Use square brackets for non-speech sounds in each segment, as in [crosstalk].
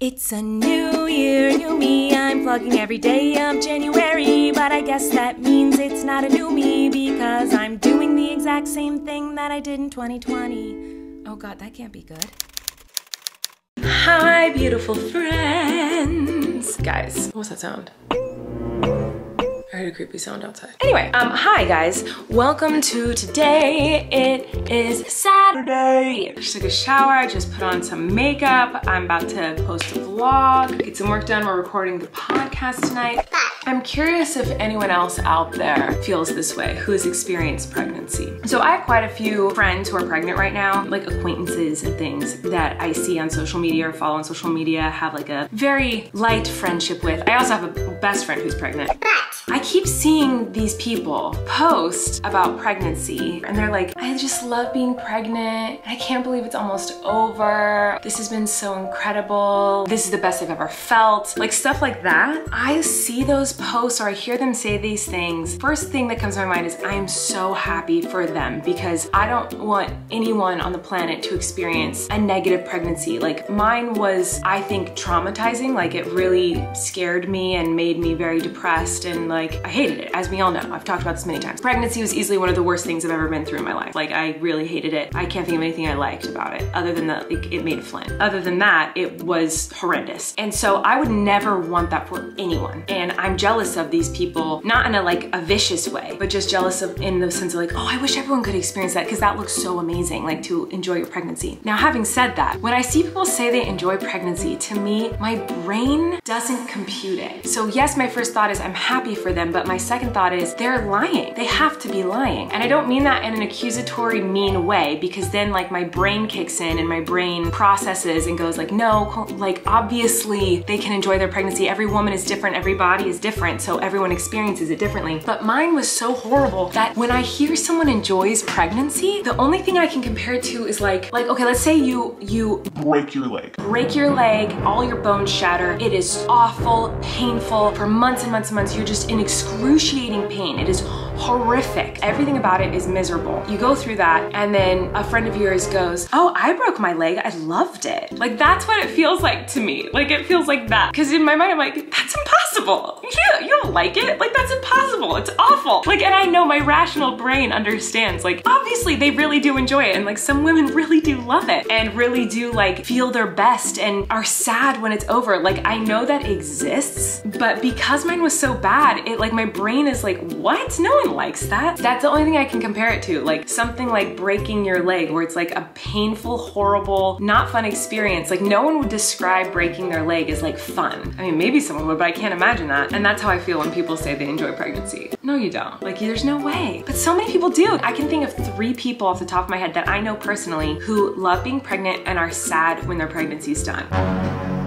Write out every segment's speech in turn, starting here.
It's a new year, new me. I'm vlogging every day of January, but I guess that means it's not a new me because I'm doing the exact same thing that I did in 2020. Oh god, that can't be good. Hi, beautiful friends. Guys, what's that sound? I heard a creepy sound outside. Anyway, um, hi guys. Welcome to today. It is Saturday. Just took a shower. I just put on some makeup. I'm about to post a vlog, get some work done. We're recording the podcast tonight. I'm curious if anyone else out there feels this way, who has experienced pregnancy. So I have quite a few friends who are pregnant right now, like acquaintances and things that I see on social media or follow on social media, have like a very light friendship with. I also have a best friend who's pregnant. I keep seeing these people post about pregnancy and they're like, I just love being pregnant. I can't believe it's almost over. This has been so incredible. This is the best I've ever felt. Like stuff like that. I see those posts or I hear them say these things. First thing that comes to my mind is I am so happy for them because I don't want anyone on the planet to experience a negative pregnancy. Like mine was, I think, traumatizing. Like it really scared me and made me very depressed and like like, I hated it, as we all know. I've talked about this many times. Pregnancy was easily one of the worst things I've ever been through in my life. Like, I really hated it. I can't think of anything I liked about it, other than that it, it made Flynn. Other than that, it was horrendous. And so I would never want that for anyone. And I'm jealous of these people, not in a like a vicious way, but just jealous of in the sense of like, oh, I wish everyone could experience that because that looks so amazing, like to enjoy your pregnancy. Now, having said that, when I see people say they enjoy pregnancy, to me, my brain doesn't compute it. So yes, my first thought is I'm happy for for them, but my second thought is they're lying. They have to be lying. And I don't mean that in an accusatory, mean way, because then like my brain kicks in and my brain processes and goes like, no, like obviously they can enjoy their pregnancy. Every woman is different, every body is different, so everyone experiences it differently. But mine was so horrible that when I hear someone enjoys pregnancy, the only thing I can compare it to is like, like, okay, let's say you, you break your leg. Break your leg, all your bones shatter. It is awful, painful. For months and months and months, you're just in in excruciating pain. It is horrific. Everything about it is miserable. You go through that and then a friend of yours goes, oh, I broke my leg. I loved it. Like that's what it feels like to me. Like it feels like that. Cause in my mind, I'm like, that's impossible. You, you don't like it? Like that's impossible. It's awful. Like, and I know my rational brain understands, like obviously they really do enjoy it. And like some women [laughs] really do love it and really do like feel their best and are sad when it's over. Like I know that exists, but because mine was so bad, it like my brain is like, what? No one likes that. That's the only thing I can compare it to. Like something like breaking your leg where it's like a painful, horrible, not fun experience. Like no one would describe breaking their leg as like fun. I mean, maybe someone would, but I can't imagine that. And that's how I feel when people say they enjoy pregnancy. No, you don't. Like there's no way. But so many people do. I can think of three people off the top of my head that I know personally who love being pregnant and are sad when their pregnancy's done.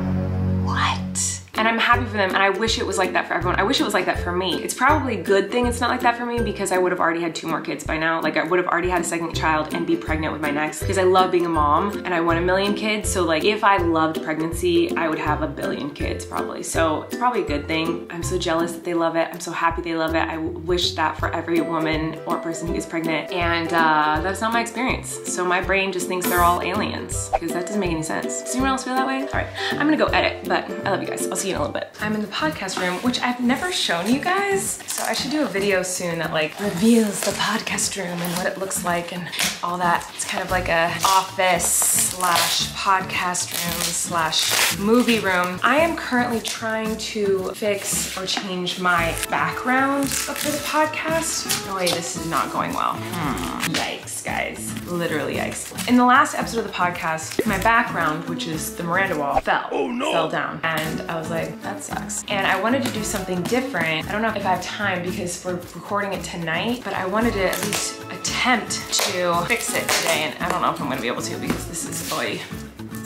And I'm happy for them and I wish it was like that for everyone. I wish it was like that for me. It's probably a good thing it's not like that for me because I would have already had two more kids by now. Like I would have already had a second child and be pregnant with my next because I love being a mom and I want a million kids. So like if I loved pregnancy, I would have a billion kids probably. So it's probably a good thing. I'm so jealous that they love it. I'm so happy they love it. I wish that for every woman or person who is pregnant and uh, that's not my experience. So my brain just thinks they're all aliens because that doesn't make any sense. Does anyone else feel that way? All right, I'm gonna go edit, but I love you guys. I'll see you in a little bit. I'm in the podcast room, which I've never shown you guys. So I should do a video soon that like reveals the podcast room and what it looks like and all that. It's kind of like a office slash podcast room slash movie room. I am currently trying to fix or change my background for the podcast. No way, this is not going well. Hmm. Yikes, guys. Literally yikes. In the last episode of the podcast, my background, which is the Miranda wall, fell. Oh no. Fell down. And I was like, that sucks. And I wanted to do something different. I don't know if I have time because we're recording it tonight, but I wanted to at least attempt to fix it today. And I don't know if I'm gonna be able to because this is, boy,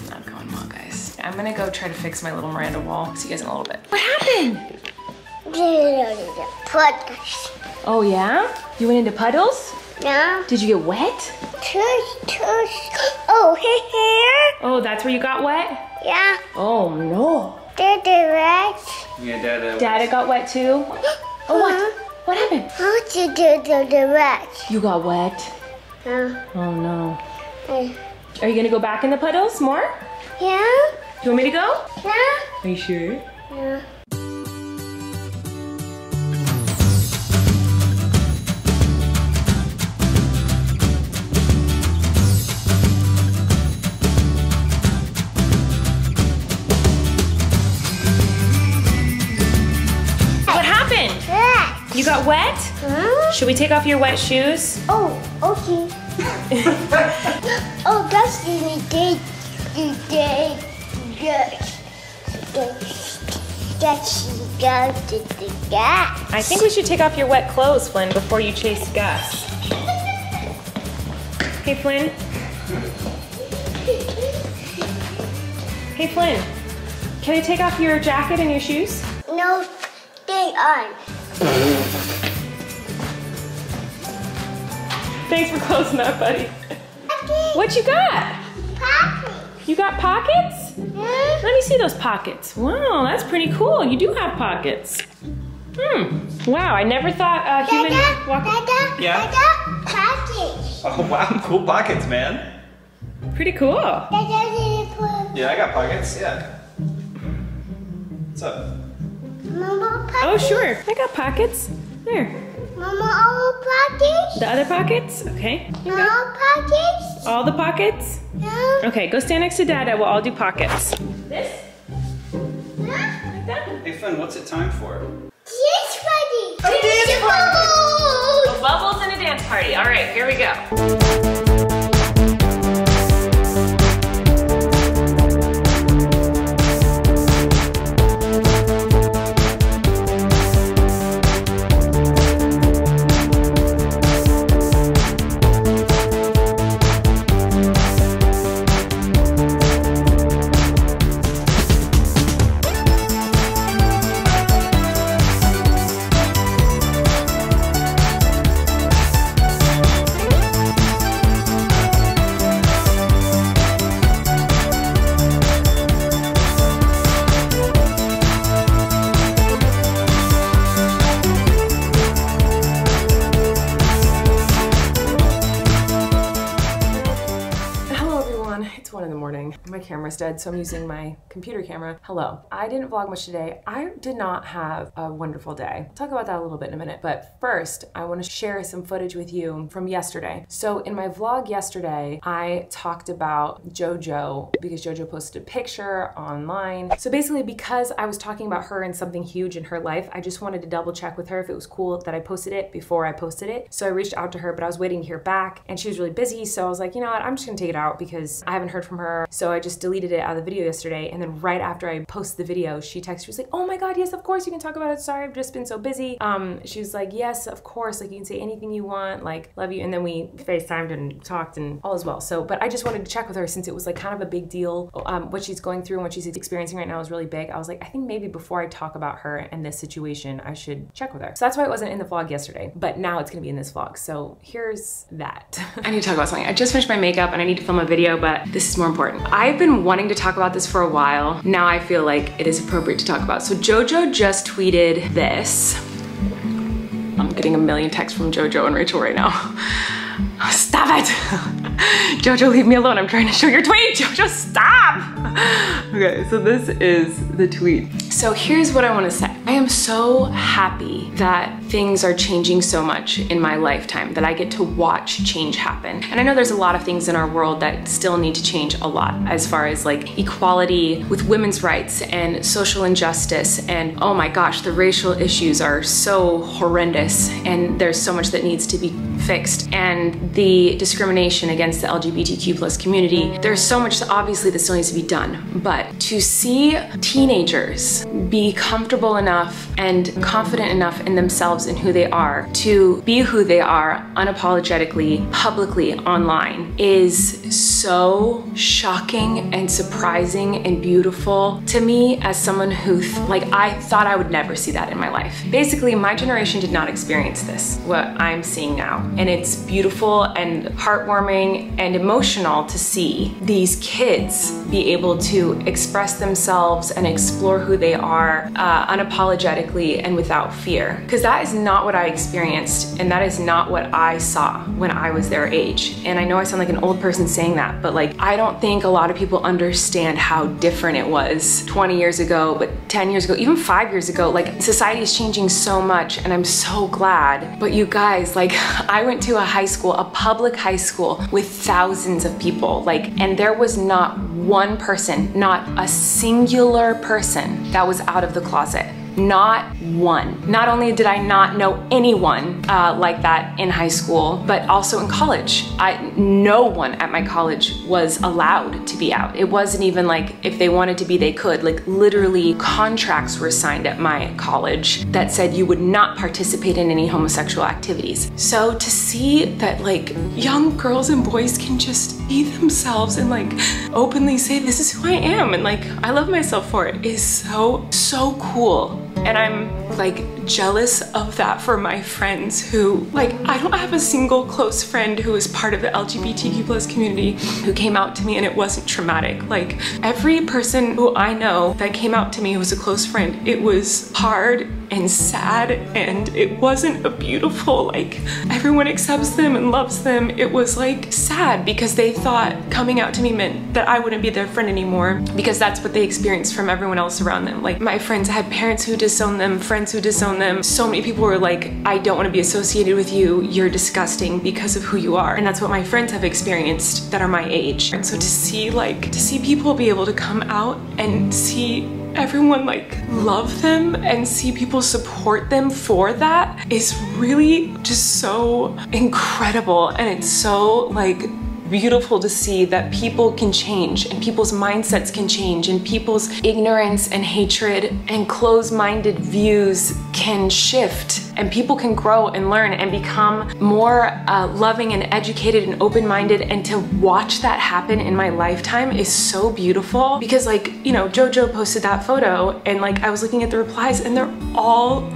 not going well, guys. I'm gonna go try to fix my little Miranda wall. See you guys in a little bit. What happened? Puddles. Oh yeah? You went into puddles? Yeah. Did you get wet? Tush, tush. Oh, hair. Oh, that's where you got wet? Yeah. Oh no. Dada rat. Yeah, Dada. Dada got wet too? [gasps] Oh, what? What happened? How to do the, the rat? You got wet? Yeah. Oh no. Are you gonna go back in the puddles more? Yeah. Do You want me to go? Yeah. Are you sure? Yeah. Got wet? Huh? Should we take off your wet shoes? Oh, okay. [laughs] oh, that's the day. The day. That's the go to the gas. I think we should take off your wet clothes, Flynn, before you chase Gus. Hey, Flynn. Hey, Flynn. Can I take off your jacket and your shoes? No, stay on. Thanks for closing up, buddy. Okay. What you got? Papi. You got pockets? Hmm? Let me see those pockets. Wow, that's pretty cool. You do have pockets. Hmm. Wow, I never thought a human Dada, walk. Dada, Yeah? Dada, package. [laughs] Oh wow, cool pockets, man. Pretty cool. Dada, did Yeah, I got pockets. Yeah. What's up? Mama Oh, sure. I got pockets. There. Mama, all package? The other pockets? Okay. Here you go. All? All the pockets? No. Okay, go stand next to Dada. We'll all do pockets. This? Huh? Like that? Hey Flynn, what's it time for? Yes, buddy. A dance party. Bubbles and a dance party. All right, here we go. So I'm using my computer camera. Hello. I didn't vlog much today. I did not have a wonderful day. I'll talk about that a little bit in a minute, but first, I want to share some footage with you from yesterday. So in my vlog yesterday, I talked about JoJo because JoJo posted a picture online. So basically, because I was talking about her and something huge in her life, I just wanted to double check with her if it was cool that I posted it before I posted it. So I reached out to her, but I was waiting to hear back and she was really busy. So I was like, you know what, I'm just gonna take it out because I haven't heard from her. So I just deleted it out of the video yesterday. And then right after I posted the video, she texted, she was like, oh my God, yes, of course you can talk about it. Sorry, I've just been so busy. Um, she was like, yes, of course, like you can say anything you want, like love you. And then we FaceTimed and talked and all as well. So, but I just wanted to check with her since it was like kind of a big deal. Um, what she's going through and what she's experiencing right now is really big. I was like, I think maybe before I talk about her and this situation, I should check with her. So that's why it wasn't in the vlog yesterday, but now it's gonna be in this vlog. So here's that. [laughs] I need to talk about something. I just finished my makeup and I need to film a video, but this is more important. I've been wanting to talk about this for a while. Now I feel like it is appropriate to talk about. So JoJo just tweeted this. I'm getting a million texts from JoJo and Rachel right now. [laughs] Stop it! [laughs] Jojo, leave me alone. I'm trying to show your tweet. [laughs] Jojo, stop! Okay, so this is the tweet. So here's what I want to say. I am so happy that things are changing so much in my lifetime, that I get to watch change happen. And I know there's a lot of things in our world that still need to change a lot as far as like equality with women's rights and social injustice. And oh my gosh, the racial issues are so horrendous and there's so much that needs to be fixed. And the discrimination against the LGBTQ plus community, there's so much obviously that still needs to be done. But to see teenagers be comfortable enough and confident enough in themselves and who they are to be who they are unapologetically, publicly online is so shocking and surprising and beautiful to me as someone who, like, I thought I would never see that in my life. Basically, my generation did not experience this, what I'm seeing now. And it's beautiful and heartwarming and emotional to see these kids be able to express themselves and explore who they are uh, unapologetically and without fear. Because that is not what I experienced, and that is not what I saw when I was their age. And I know I sound like an old person saying that, but like, I don't think a lot of people understand how different it was 20 years ago, but 10 years ago, even five years ago. Like, society is changing so much, and I'm so glad. But you guys, like, [laughs] I went to a high school, a public high school with thousands of people, like, and there was not one person, not a singular person that was out of the closet. Not one. Not only did I not know anyone uh, like that in high school, but also in college. I no one at my college was allowed to be out. It wasn't even like if they wanted to be, they could. Like literally, contracts were signed at my college that said you would not participate in any homosexual activities. So to see that like young girls and boys can just be themselves and like openly say this is who I am and like I love myself for it is so so cool and I'm like jealous of that for my friends who like I don't have a single close friend who is part of the LGBTQ plus community who came out to me and it wasn't traumatic. Like every person who I know that came out to me who was a close friend it was hard and sad and it wasn't a beautiful like everyone accepts them and loves them. It was like sad because they thought coming out to me meant that I wouldn't be their friend anymore because that's what they experienced from everyone else around them. Like my friends had parents who disowned them friends who disowned them. So many people were like I don't want to be associated with you. You're disgusting because of who you are. And that's what my friends have experienced that are my age. And so to see like to see people be able to come out and see everyone like love them and see people support them for that is really just so incredible. And it's so like beautiful to see that people can change and people's mindsets can change and people's ignorance and hatred and closed-minded views can shift and people can grow and learn and become more uh, loving and educated and open-minded. And to watch that happen in my lifetime is so beautiful because like you know jojo posted that photo and like i was looking at the replies and they're all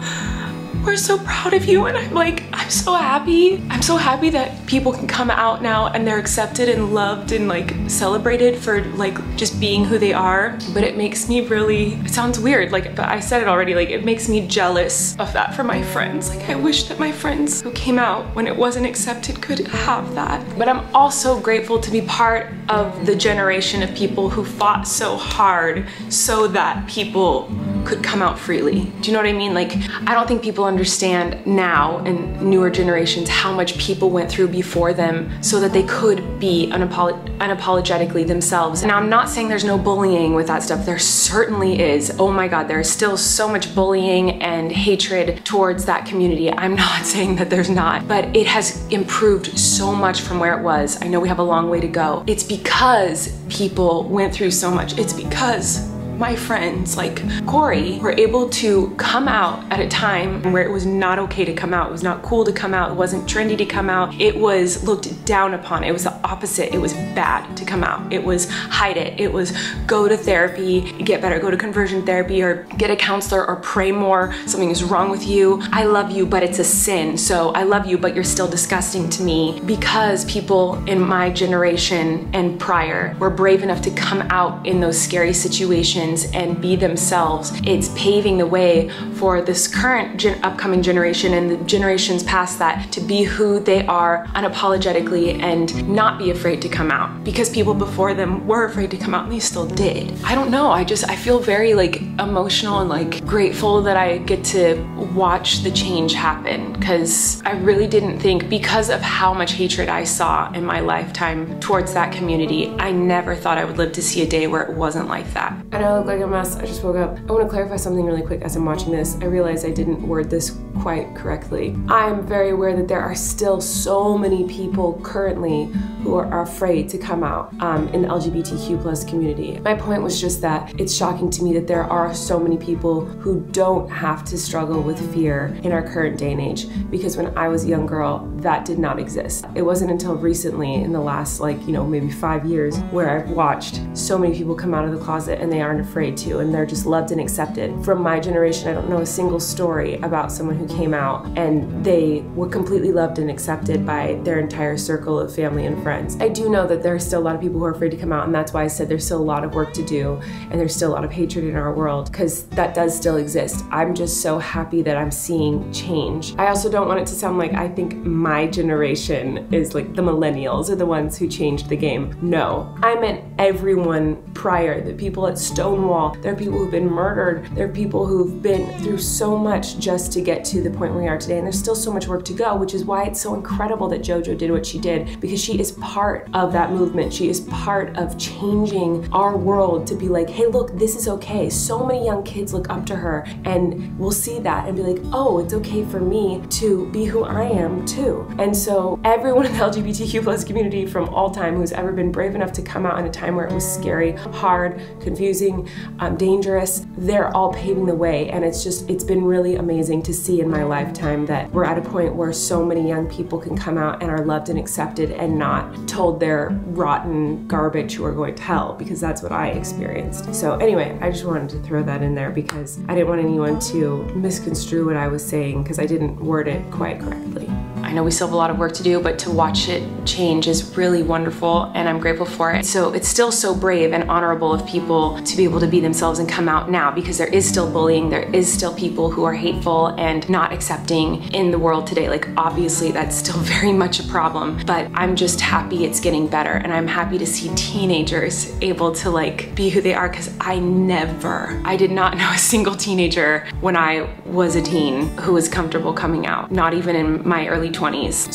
we're so proud of you and I'm like I'm so happy. I'm so happy that people can come out now and they're accepted and loved and like celebrated for like just being who they are. But it makes me really it sounds weird like but I said it already like it makes me jealous of that for my friends. Like I wish that my friends who came out when it wasn't accepted could have that. But I'm also grateful to be part of the generation of people who fought so hard so that people could come out freely do you know what I mean like I don't think people understand now in newer generations how much people went through before them so that they could be unapolo unapologetically themselves. Now, I'm not saying there's no bullying with that stuff. There certainly is. Oh my God, there is still so much bullying and hatred towards that community. I'm [laughs] not saying that there's not, but it has improved so much from where it was. I know we have a long way to go. It's because people went through so much. It's because my friends like Kory were able to come out at a time where it was not okay to come out. It was not cool to come out. It wasn't trendy to come out. It was looked down upon. It was the opposite. It was bad to come out. It was hide it. It was go to therapy, get better, go to conversion therapy or get a counselor or pray more. Something is wrong with you. I love you, but it's a sin. So I love you, but you're still disgusting to me because people in my generation and prior were brave enough to come out in those scary situations and be themselves. It's paving the way for this current gen upcoming generation and the generations past that to be who they are unapologetically and not be afraid to come out because people before them were afraid to come out and they still did. I don't know, I just, I feel very like emotional and like grateful that I get to watch the change happen because I really didn't think because of how much hatred I saw in my lifetime towards that community, I never thought I would live to see a day where it wasn't like that. I know look like a mess, I just woke up. I want to clarify something really quick as I'm watching this. I realized I didn't word this quite correctly. I'm very aware that there are still so many people currently who are afraid to come out um, in the LGBTQ plus community. My point was just that it's shocking to me that there are so many people who don't have to struggle with fear in our current day and age because when I was a young girl, that did not exist. It wasn't until recently in the last like, you know, maybe five years where I've watched so many people come out of the closet and they aren't afraid to and they're just loved and accepted. From my generation, I don't know a single story about someone who came out and they were completely loved and accepted by their entire circle of family and friends. I do know that there are still a lot of people who are afraid to come out, and that's why I said there's still a lot of work to do and there's still a lot of hatred in our world because that does still exist. I'm just so happy that I'm seeing change. I also don't want it to sound like I think my generation is like the millennials are the ones who changed the game. No, I meant everyone prior, the people at Stonewall. There are people who've been murdered. There are people who've been through so much just to get to the point where we are today. And there's still so much work to go, which is why it's so incredible that JoJo did what she did because she is part of that movement. She is part of changing our world to be like, hey, look, this is okay. So many young kids look up to her and will see that and be like, oh, it's okay for me to be who I am too. And so everyone in the LGBTQ plus community from all time who's ever been brave enough to come out in a time where it was scary, hard, confusing, um, dangerous, they're all paving the way. And it's just, it's been really amazing to see in my lifetime that we're at a point where so many young people can come out and are loved and accepted and not told they're rotten garbage who are going to hell because that's what I experienced. So anyway, I just wanted to throw that in there because I didn't want anyone to misconstrue what I was saying because I didn't word it quite correctly. I know we still have a lot of work to do, but to watch it change is really wonderful and I'm grateful for it. So it's still so brave and honorable of people to be able to be themselves and come out now because there is still bullying, there is still people who are hateful and not accepting in the world today. Like obviously that's still [laughs] very much a problem, but I'm just happy it's getting better and I'm happy to see teenagers able to like be who they are because I never, I did not [laughs] know a single teenager when I was a teen who was comfortable coming out, not even in my early 20s.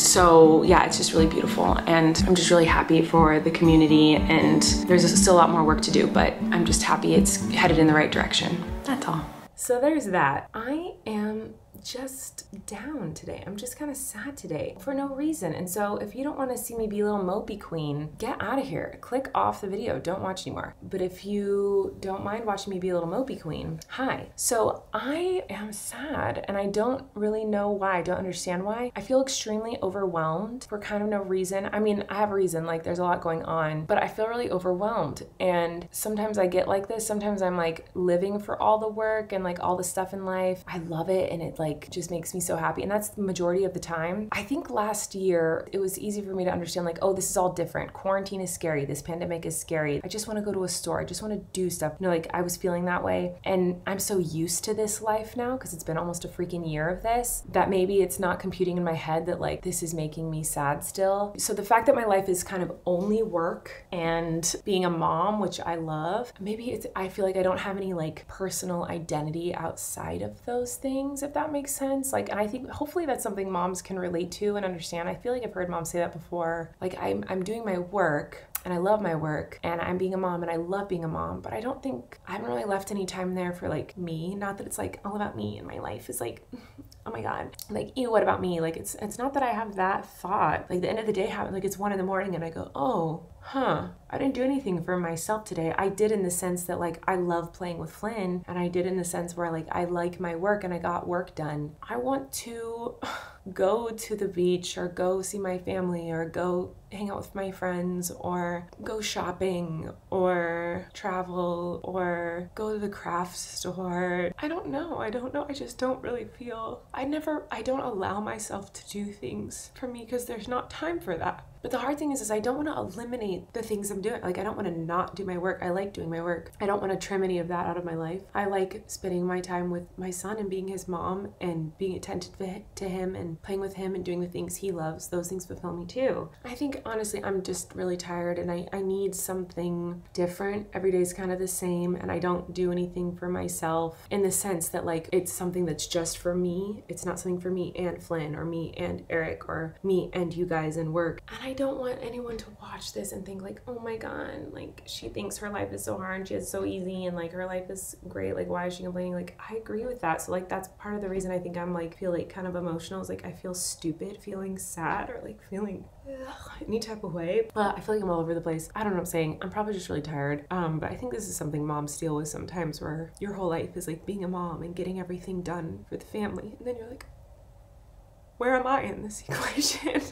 So yeah, it's just really beautiful. And I'm just really happy for the community and there's still a lot more work to do, but I'm just happy it's headed in the right direction. That's all. So there's that. I am just down today. I'm just kind of sad today for no reason. And so if you don't want to see me be a little mopey queen, get out of here. Click off the video. Don't watch anymore. But if you don't mind watching me be a little mopey queen, hi. So I am sad and I don't really know why. I don't understand why. I feel extremely overwhelmed for kind of no reason. I mean, I have a reason, like there's a lot going on, but I feel really overwhelmed. And sometimes I get like this. Sometimes I'm like living for all the work and like all the stuff in life. I love it and it like like just makes me so happy. And that's the majority of the time. I think last year it was easy for me to understand like, oh, this is all different. Quarantine is scary. This pandemic is scary. I just want to go to a store. I just want to do stuff. You know, like I was feeling that way. And I'm so used to this life now because it's been almost a freaking year of this that maybe it's not computing in my head that like this is making me sad still. So the fact that my life is kind of only work and being a mom, which I love, maybe it's I feel like I don't have any like personal identity outside of those things, if that makes makes sense. Like, and I think hopefully that's something moms can relate to and understand. I feel like I've heard moms say that before. Like, I'm, I'm doing my work and I love my work and I'm being a mom and I love being a mom, but I don't think I haven't really left any time there for like me. Not that it's like all about me and my life is like, [laughs] oh my god, like ew, what about me? Like it's it's not that I have that thought. Like the end of the day, happen like it's one in the morning and I go, oh, huh, I didn't do anything for myself today. I did in the sense that like I love playing with Flynn and I did in the sense where like I like my work and I got work done. I want to [sighs] go to the beach or go see my family or go hang out with my friends or go shopping or travel or go to the craft store. I don't know. I don't know. I just don't really feel. I never, I don't allow myself to do things for me because there's not time for that. But the hard thing is, is I don't want to eliminate the things I'm doing. Like I don't want to not do my work. I like doing my work. I don't want to trim any of that out of my life. I like spending my time with my son and being his mom and being attentive to him and playing with him and doing the things he loves. Those things fulfill me too. I think honestly, I'm just really tired and I, I need something different. Every day is kind of the same and I don't do anything for myself in the sense that like it's something that's just for me. It's not something for me and Flynn or me and Erik or me and you guys and work. And I don't want anyone to watch this and think like, oh my god, like she thinks her life is so hard and she is so easy and like her life is great. Like why is she complaining? Like I agree with that. So like that's part of the reason I think I'm like feel like kind of emotional is like I feel stupid feeling sad or like feeling ugh, any type of way. But I feel like I'm all over the place. I don't know what I'm saying. I'm probably just really tired. Um, but I think this is something moms deal with sometimes where your whole life is like being a mom and getting everything done for the family. And then you're like, where am I in this [laughs] equation?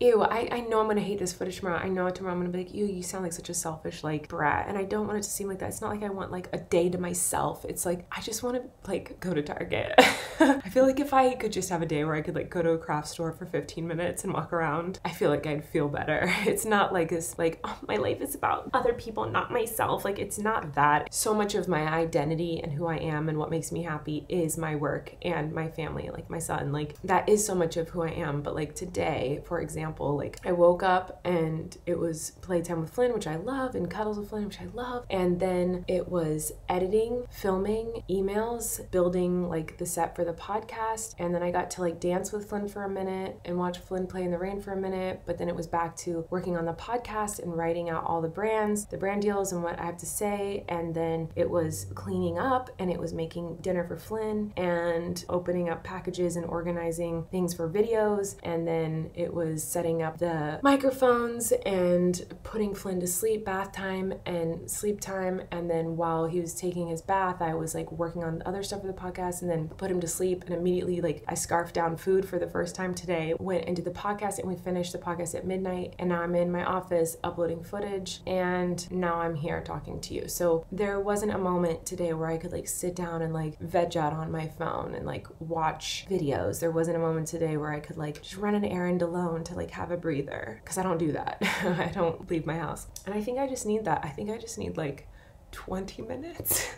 Ew, I, I know I'm gonna hate this footage tomorrow. I know tomorrow I'm gonna be like, ew, you sound like such a selfish like brat. And I don't want it to seem like that. It's not like I want like a day to myself. It's like I just wanna like go to Target. [laughs] I feel like if I could just have a day where I could like go to a craft store for 15 minutes and walk around, I feel like I'd feel better. [laughs] It's not like this like, oh my life is about other people, not myself. Like it's not that. So much of my identity and who I am and what makes me happy is my work and my family, like my son. Like that is so much of who I am. But like today, for example, like I woke up and it was playtime with Flynn, which I love, and cuddles with Flynn, which I love. And then it was editing, filming, emails, building like the set for the podcast. And then I got to like dance with Flynn for a minute and watch Flynn play in the rain for a minute. But then it was back to working on the podcast and writing out all the brands, the brand deals, and what I have to say. And then it was cleaning up and it was making dinner for Flynn and opening up packages and organizing things for videos. And then it was setting up the microphones and putting Flynn to sleep, bath time and sleep time. And then while he was taking his bath, I was like working on other stuff for the podcast and then put him to sleep. And immediately, like, I scarfed down food for the first time today, went into the podcast, and we finished the podcast at midnight. And now I'm in my office uploading footage. And now I'm here talking to you. So there wasn't a moment today where I could like sit down and like veg out on my phone and like watch videos. There wasn't a moment today where I could like just run an errand alone to like have a breather because I don't do that. [laughs] I don't leave my house. And I think I just need that. I think I just need like 20 minutes. [laughs]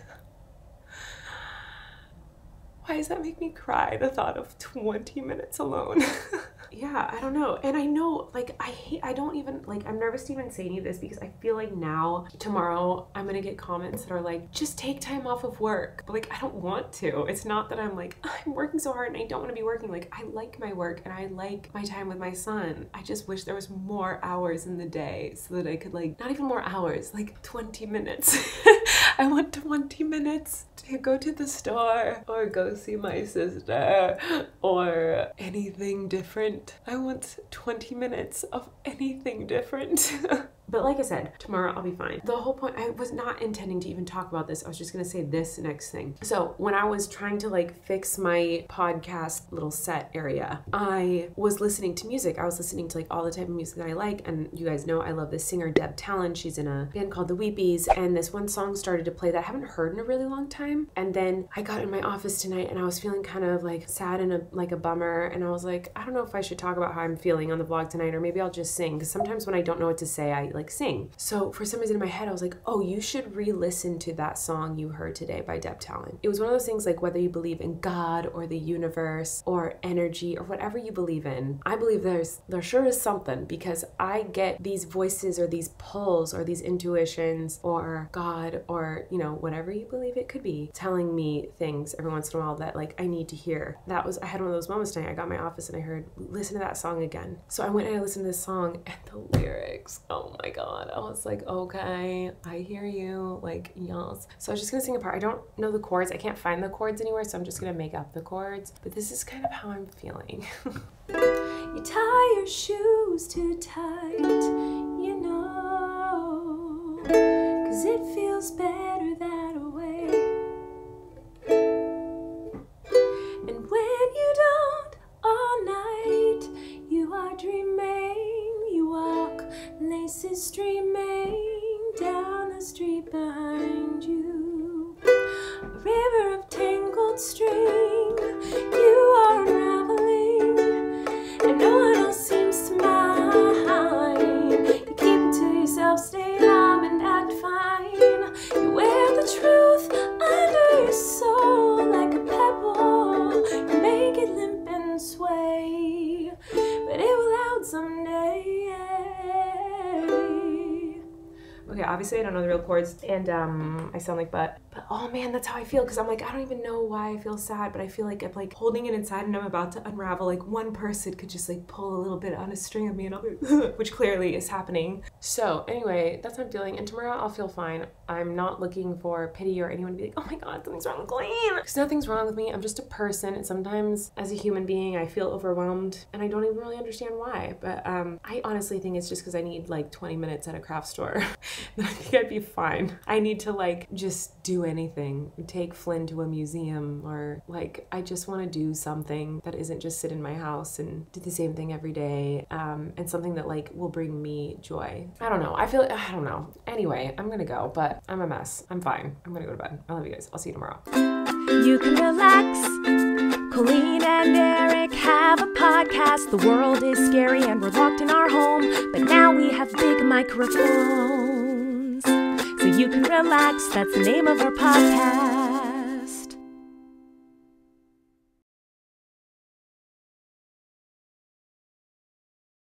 Why does that make me cry? The thought of 20 minutes alone. [laughs] yeah, I don't know. And I know, like, I hate, I don't even, like, I'm nervous to even say any of this because I feel like now, tomorrow, I'm gonna get comments that are like, just take time off of work. But, like, I don't want to. It's not that I'm like, I'm working so hard and I don't wanna be working. Like, I like my work and I like my time with my son. I just wish there was more hours in the day so that I could, like, not even more hours, like 20 minutes. [laughs] [laughs] I want 20 minutes to go to the store or go see my sister or anything different. I want 20 minutes of anything different. [laughs] But like I said, tomorrow I'll be fine. The whole point, I was not intending to even talk about this. I was just gonna say this next thing. So when I was trying to like fix my podcast little set area, I was listening to music. I was listening to like all the type of music that I like. And you guys know I love this singer, Deb Talan. She's in a band called The Weepies. And this one song started to play that I haven't heard in a really long time. And then I got in my office tonight and I was feeling kind of like sad and a, like a bummer. And I was like, I don't know if I should talk about how I'm feeling on the vlog tonight or maybe I'll just sing. Because sometimes when I don't know what to say, I like sing. So for some reason in my head, I was like, oh, you should re-listen to that song you heard today by Deb Talan. It was one of those things like whether you believe in God or the universe or energy or whatever you believe in, I believe there's there sure is something because I get these voices or these pulls or these intuitions or God or you know whatever you believe it could be telling me things every once in a while that like I need to hear. That was I had one of those moments tonight. I got my office and I heard listen to that song again. So I went and I listened to this song and the lyrics. Oh my god. I was like, okay, I hear you. Like, yes. So I was just gonna sing a part. I don't know the chords. I can't find the chords anywhere, so I'm just gonna make up the chords. But this is kind of how I'm feeling. [laughs] you tie your shoes too tight, you know. Cause it feels better laces streaming down the street behind you. A river of tangled string, I don't know the real chords, and um, I sound like butt. Oh man, that's how I feel because I'm like I don't even know why I feel sad, but I feel like I'm like holding it inside and I'm about to unravel. Like one person could just like pull a little bit on a string of me, and I'll be, [laughs] which clearly is happening. So anyway, that's how I'm feeling, and tomorrow I'll feel fine. I'm not looking for pity or anyone to be like, oh my god, something's wrong with Glenn. Because nothing's wrong with me. I'm just a person, and sometimes as a human being, I feel overwhelmed, and I don't even really understand why. But um, I honestly think it's just because I need like 20 minutes at a craft store. [laughs] I think I'd be fine. I need to like just do anything. Take Flynn to a museum or like I just want to do something that isn't just sit in my house and do the same thing every day. Um, and something that like will bring me joy. I don't know. I feel I don't know. Anyway, I'm gonna go, but I'm a mess. I'm fine. I'm gonna go to bed. I love you guys. I'll see you tomorrow. You can relax. Colleen and Erik have a podcast. The world is scary and we're locked in our home, but now we have big microphones. You can relax. That's the name of our podcast.